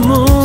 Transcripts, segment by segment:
moon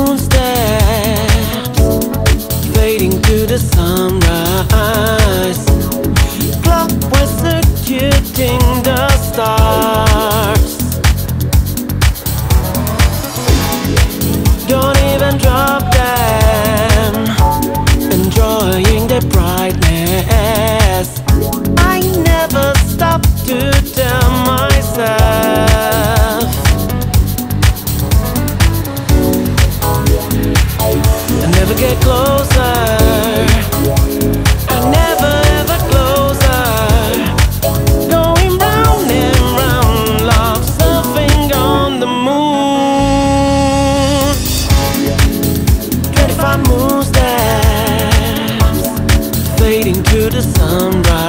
moon's dance Fading to the sunrise.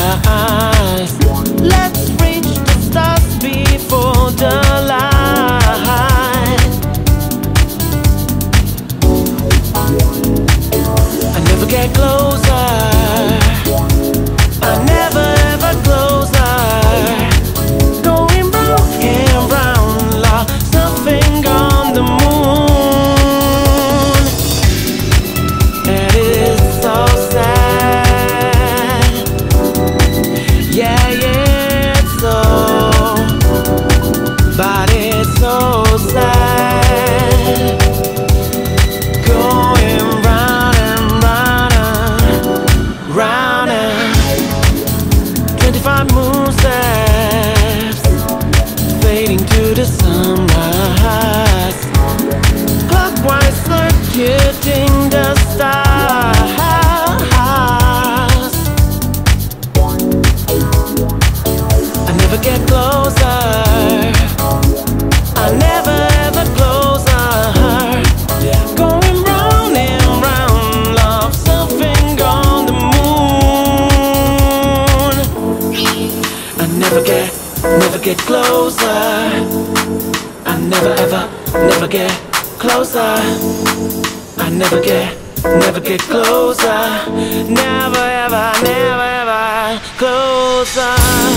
get closer. I never ever, never get closer. I never get, never get closer. Never ever, never ever closer.